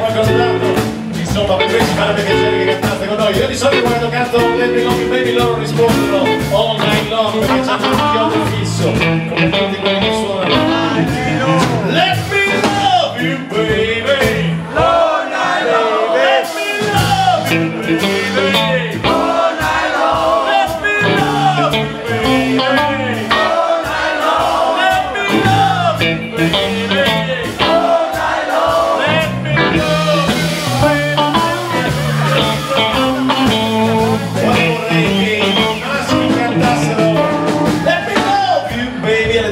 Qualcosa d'altro insomma per me ci farebbe piacere che cantaste con noi. Io di solito quando canto Love You Baby loro rispondono all night long perché hanno un chiodo fisso. Come tutti quelli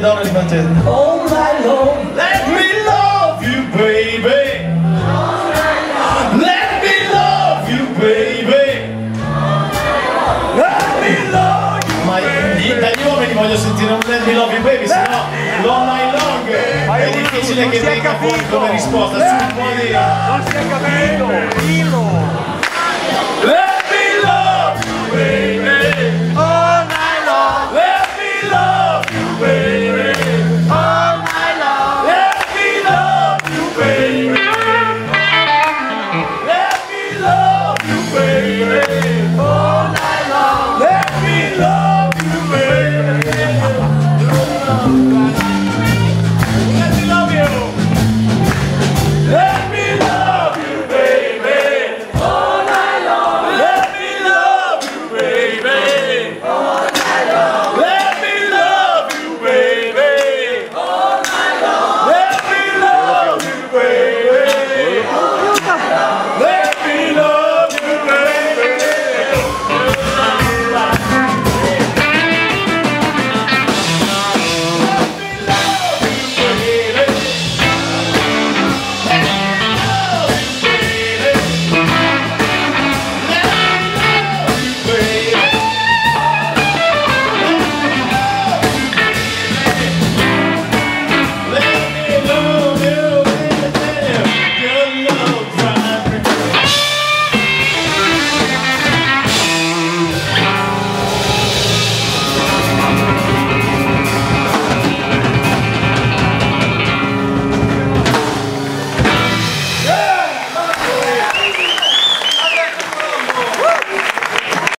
baby donne li facessero All night long Let me love you baby. Let me love you baby. Let me love you Ma io- dagli uomini voglio sentire un Let me love you baby se no all night long. È difficile che venga fuori come risposta su un po' di Non si è capito! Dillo! Let